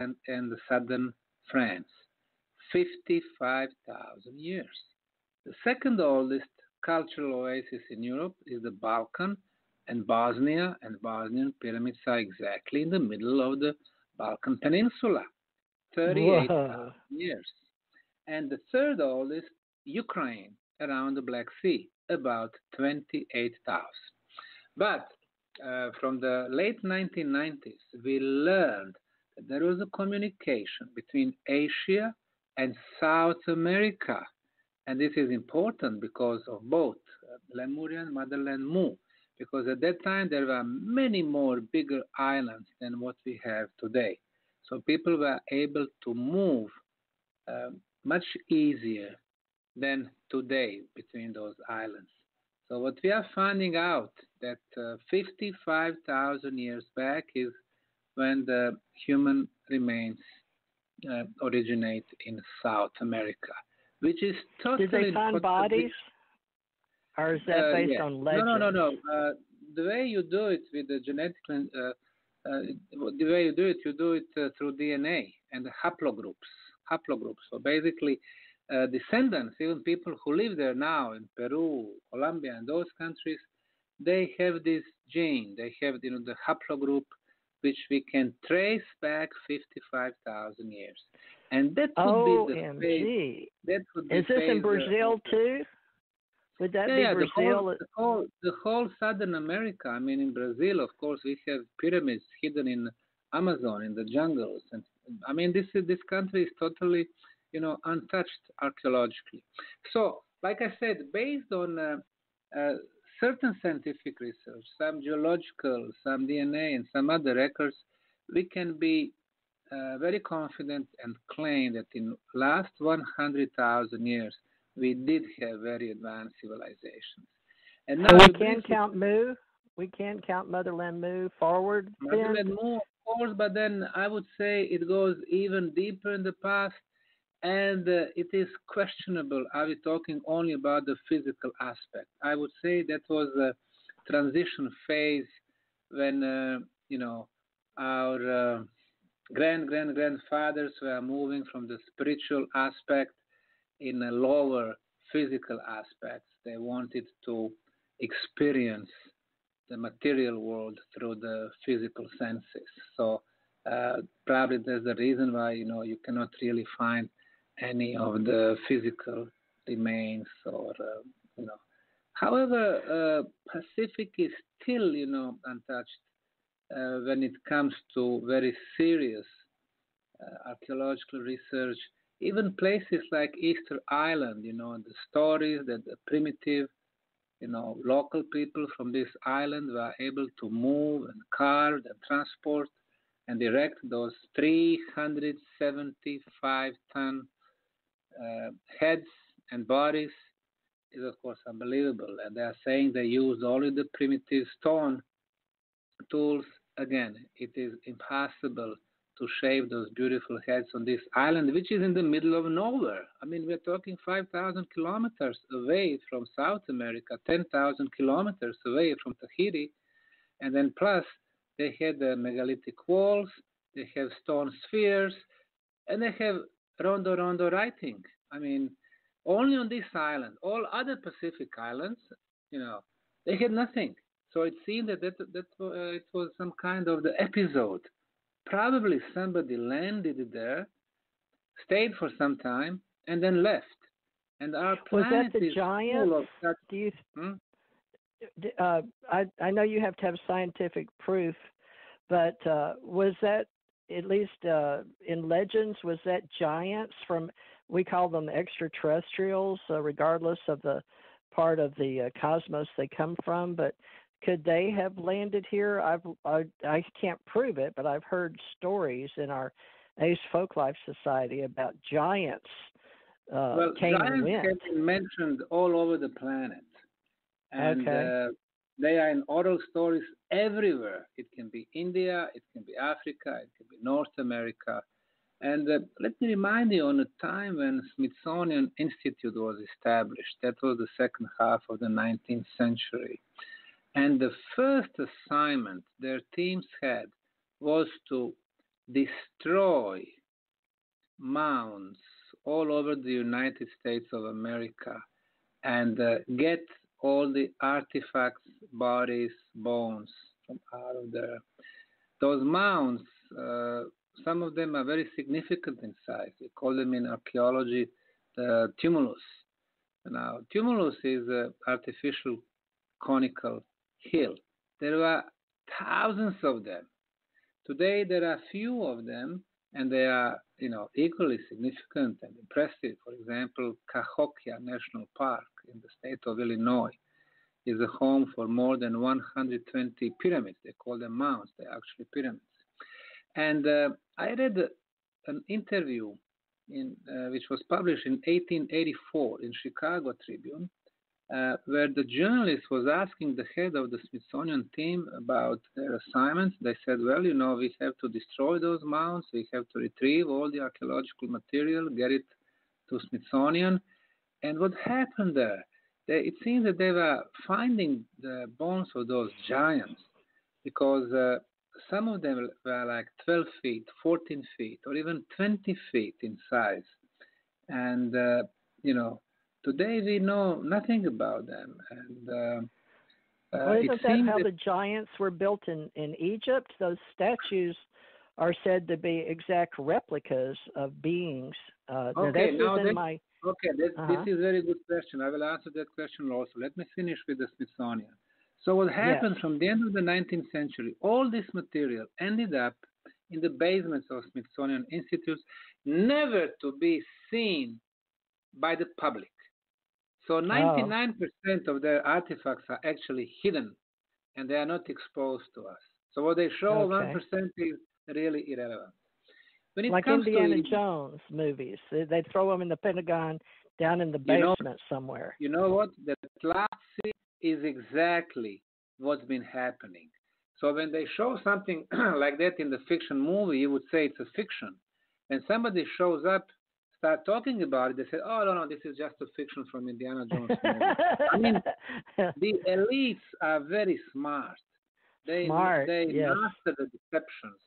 and, and southern France. 55,000 years. The second oldest cultural oasis in Europe is the Balkan and Bosnia, and Bosnian pyramids are exactly in the middle of the Balkan Peninsula, 38,000 years. And the third oldest, Ukraine, around the Black Sea, about 28,000. But uh, from the late 1990s, we learned there was a communication between Asia and South America. And this is important because of both Lemurian motherland Mu, because at that time there were many more bigger islands than what we have today. So people were able to move uh, much easier than today between those islands. So what we are finding out that uh, 55,000 years back is when the human remains uh, originate in South America, which is totally. Did they find bodies, or is that uh, based yeah. on legend? No, no, no, no. Uh, the way you do it with the genetic, uh, uh, the way you do it, you do it uh, through DNA and haplogroups. Haplogroups. So basically, descendants, even people who live there now in Peru, Colombia, and those countries, they have this gene. They have you know the haplogroup which we can trace back 55,000 years. And that would be the OMG. That be Is this in Brazil too? Would that yeah, be Brazil? The whole, the whole, the whole southern America. I mean, in Brazil, of course, we have pyramids hidden in Amazon, in the jungles, and I mean, this this country is totally, you know, untouched archaeologically. So, like I said, based on uh, uh, certain scientific research, some geological, some DNA, and some other records, we can be uh, very confident and claim that in last 100,000 years we did have very advanced civilizations. And now we can count Mu. We can count Motherland Mu forward. Motherland Mu, of course, but then I would say it goes even deeper in the past and uh, it is questionable are we talking only about the physical aspect? I would say that was a transition phase when uh, you know our uh, grand grand grandfathers were moving from the spiritual aspect in a lower physical aspects. They wanted to experience the material world through the physical senses. So uh, probably that's the reason why you know you cannot really find any of the physical remains or uh, you know. However uh, pacific is still you know untouched uh, when it comes to very serious uh, archaeological research. Even places like easter island you know the stories that the primitive you know local people from this island were able to move and carve and transport and erect those 375 ton Uh, heads and bodies is of course unbelievable. And they are saying they used only the primitive stone tools. Again, it is impossible to shave those beautiful heads on this island, which is in the middle of nowhere. I mean, we're talking 5,000 kilometers away from South America, 10,000 kilometers away from Tahiti. And then plus, they had the megalithic walls, they have stone spheres, and they have rongorongo writing. I mean, only on this island. All other Pacific islands, you know, they had nothing. So it seemed that that, that uh, it was some kind of the episode. Probably somebody landed there, stayed for some time, and then left. And our planet was that the is giant? full of such. Do you? Hmm? Uh, I I know you have to have scientific proof, but uh, was that at least uh, in legends, was that giants from, we call them extraterrestrials, uh, regardless of the part of the uh, cosmos they come from, but could they have landed here? I've, I, I can't prove it, but I've heard stories in our Ace Folklife Society about giants uh, well, came giants and went. have been mentioned all over the planet. And okay. uh, they are in oral stories everywhere. It can be India, it can be Africa, it can be North America. And uh, let me remind you on a time when Smithsonian Institute was established. That was the second half of the 19th century. And the first assignment their teams had was to destroy mounds all over the United States of America and uh, get all the artifacts, bodies, bones from out of there. Those mounds, Uh, some of them are very significant in size. We call them in archaeology the tumulus. Now, tumulus is an artificial conical hill. There are thousands of them. Today, there are few of them, and they are, you know, equally significant and impressive. For example, Cahokia National Park in the state of Illinois is a home for more than 120 pyramids. They call them mounds. They're actually pyramids. And uh, I read an interview in, uh, which was published in 1884 in Chicago Tribune, uh, where the journalist was asking the head of the Smithsonian team about their assignments. They said, well, you know, we have to destroy those mounds, we have to retrieve all the archaeological material, get it to Smithsonian. And what happened there? They, it seems that they were finding the bones of those giants because uh, some of them were like 12 feet, 14 feet, or even 20 feet in size. And, uh, you know, today we know nothing about them. And, uh, uh well, isn't that how that... the giants were built in, in Egypt? Those statues are said to be exact replicas of beings. Uh, okay, now this, my... okay this, uh-huh. this is a very good question. I will answer that question also. Let me finish with the Smithsonian. So what happened from the end of the 19th century, all this material ended up in the basements of Smithsonian Institutes, never to be seen by the public. So 99% oh. of their artifacts are actually hidden and they are not exposed to us. So what they show, okay. 1% is really irrelevant. When it like comes Indiana to, Jones movies, they throw them in the Pentagon down in the basement you know, somewhere. You know what? The last is exactly what's been happening. So when they show something like that in the fiction movie, you would say it's a fiction. And somebody shows up, start talking about it, they say, "Oh no, no, this is just a fiction from Indiana Jones." I mean, the elites are very smart. They smart, they yes. master the deceptions.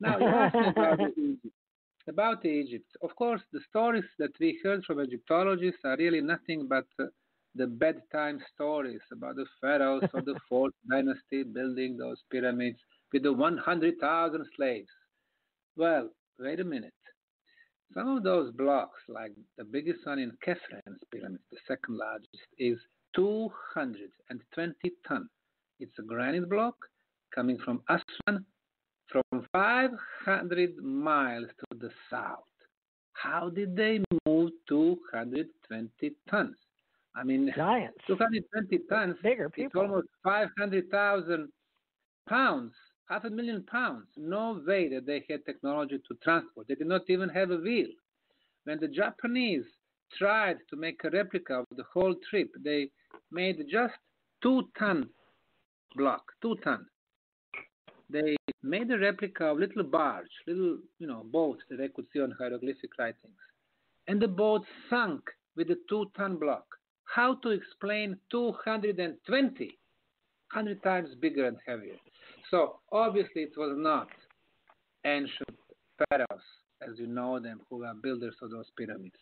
Now you asked about Egypt. About Egypt, of course, the stories that we heard from Egyptologists are really nothing but uh, the bedtime stories about the pharaohs of the fourth dynasty building those pyramids with the 100,000 slaves. Well, wait a minute. Some of those blocks, like the biggest one in Khafre's pyramid, the second largest, is 220 ton. It's a granite block coming from Aswan from 500 miles to the south. How did they move 220 tons? I mean, giants. 220 tons. Bigger people. It's almost 500,000 pounds, half a million pounds. No way that they had technology to transport. They did not even have a wheel. When the Japanese tried to make a replica of the whole trip, they made just two ton block, two ton. They made a replica of little barge, little you know boat that they could see on hieroglyphic writings, and the boat sunk with a two ton block how to explain 220, 100 times bigger and heavier. So obviously it was not ancient pharaohs, as you know them, who are builders of those pyramids.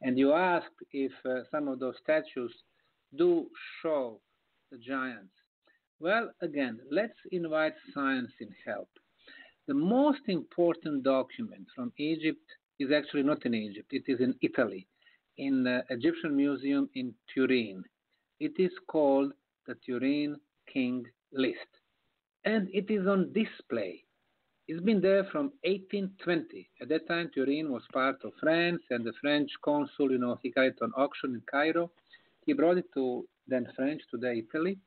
And you asked if uh, some of those statues do show the giants. Well, again, let's invite science in help. The most important document from Egypt is actually not in Egypt, it is in Italy in the Egyptian Museum in Turin. It is called the Turin King List, and it is on display. It's been there from 1820. At that time, Turin was part of France, and the French consul, you know, he got it on auction in Cairo. He brought it to then French, today Italy,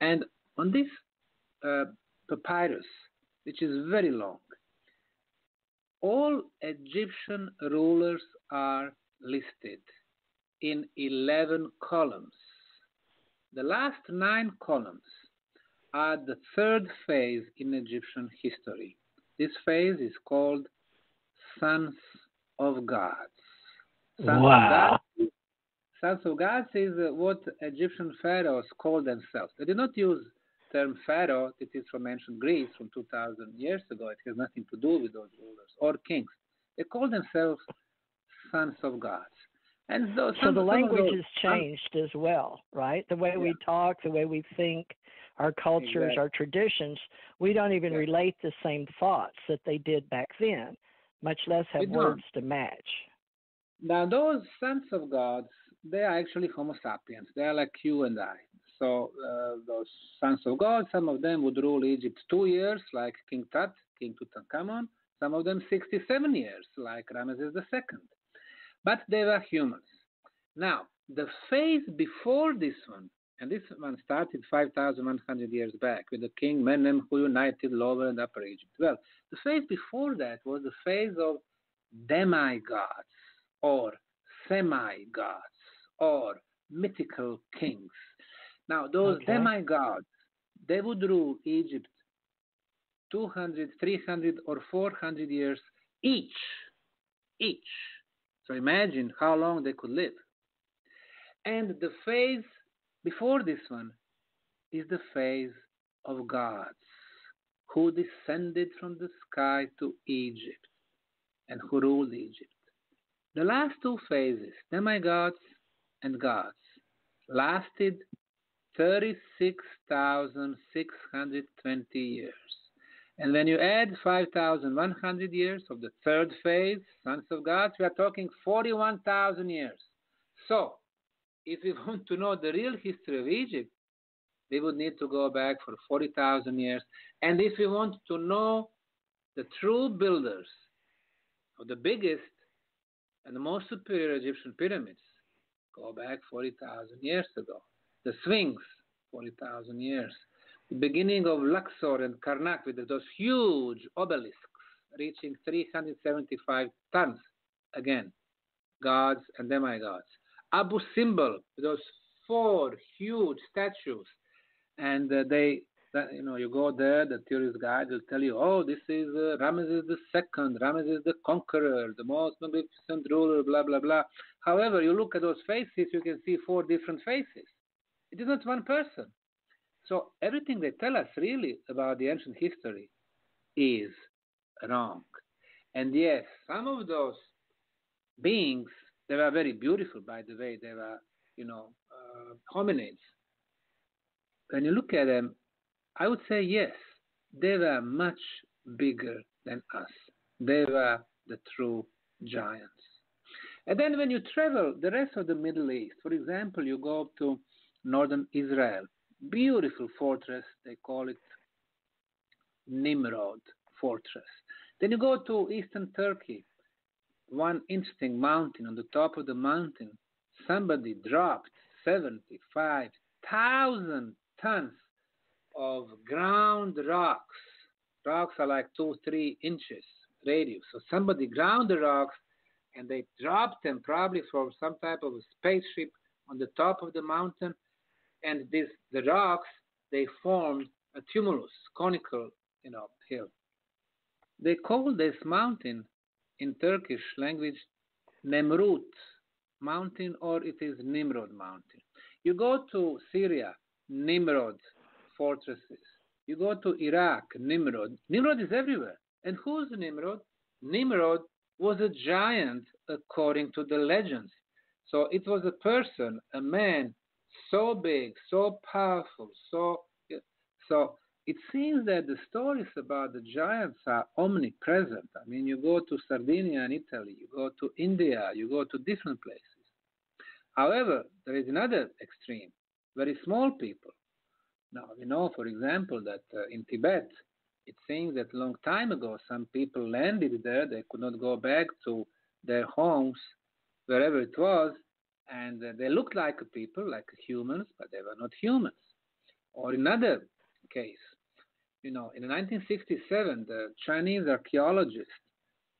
and on this uh, papyrus, which is very long, all Egyptian rulers are listed in 11 columns. The last nine columns are the third phase in Egyptian history. This phase is called Sons of Gods. Sons wow. Of gods, Sons of Gods is uh, what Egyptian pharaohs called themselves. They did not use term pharaoh, it is from ancient Greece, from 2,000 years ago. It has nothing to do with those rulers or kings. They call themselves sons of gods. And those, so the language those, has changed as well, right? The way Yeah. we talk, the way we think, our cultures, Exactly. our traditions, we don't even Yeah. relate the same thoughts that they did back then, much less have words to match. Now, those sons of gods, they are actually Homo sapiens. They are like you and I. So, uh, those sons of God, some of them would rule Egypt two years, like King Tut, King Tutankhamun. Some of them 67 years, like Ramesses II. But they were humans. Now, the phase before this one, and this one started 5,100 years back with the king Menem who united Lower and Upper Egypt. Well, the phase before that was the phase of demigods or semi gods or mythical kings. Now, those Okay. demigods, they would rule Egypt 200, 300, or 400 years each. Each. So imagine how long they could live. And the phase before this one is the phase of gods who descended from the sky to Egypt and who ruled Egypt. The last two phases, demigods and gods, lasted 36,620 years. And when you add 5,100 years of the third phase, sons of gods, we are talking 41,000 years. So, if we want to know the real history of Egypt, we would need to go back for 40,000 years. And if we want to know the true builders of the biggest and the most superior Egyptian pyramids, go back 40,000 years ago. The Sphinx, 40,000 years. The beginning of Luxor and Karnak with those huge obelisks reaching 375 tons. Again, gods and demigods. Abu Simbel, those four huge statues, and uh, they, that, you know, you go there, the tourist guide will tell you, oh, this is uh, the Second, Ramesses the Conqueror, the most magnificent ruler, blah blah blah. However, you look at those faces, you can see four different faces. It is not one person. So everything they tell us really about the ancient history is wrong. And yes, some of those beings, they were very beautiful, by the way. They were, you know, uh, hominids. When you look at them, I would say yes, they were much bigger than us. They were the true giants. And then when you travel the rest of the Middle East, for example, you go to northern Israel, beautiful fortress, they call it Nimrod fortress. Then you go to eastern Turkey, one interesting mountain. On the top of the mountain, somebody dropped 75,000 tons of ground rocks. Rocks are like two, three inches radius. So somebody ground the rocks and they dropped them probably from some type of a spaceship on the top of the mountain. And this, the rocks, they formed a tumulus, conical, you know, hill. They call this mountain in Turkish language Nemrut mountain or it is Nimrod mountain. You go to Syria, Nimrod fortresses. You go to Iraq, Nimrod. Nimrod is everywhere. And who's Nimrod? Nimrod was a giant according to the legends. So it was a person, a man, so big, so powerful, so so it seems that the stories about the giants are omnipresent. I mean, you go to Sardinia in Italy, you go to India, you go to different places. However, there is another extreme, very small people. Now, we know, for example, that uh, in Tibet, it seems that a long time ago, some people landed there, they could not go back to their homes, wherever it was, and uh, they looked like people, like humans, but they were not humans. Or another case, you know, in 1967, the Chinese archaeologist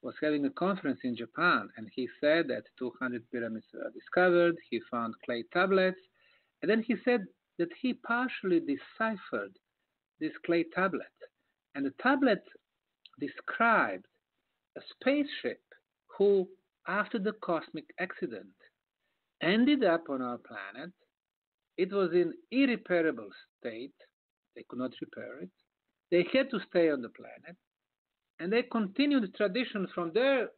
was having a conference in Japan, and he said that 200 pyramids were discovered. He found clay tablets, and then he said that he partially deciphered this clay tablet, and the tablet described a spaceship who, after the cosmic accident, ended up on our planet. It was in irreparable state, They could not repair it. They had to stay on the planet. And they continued the tradition from their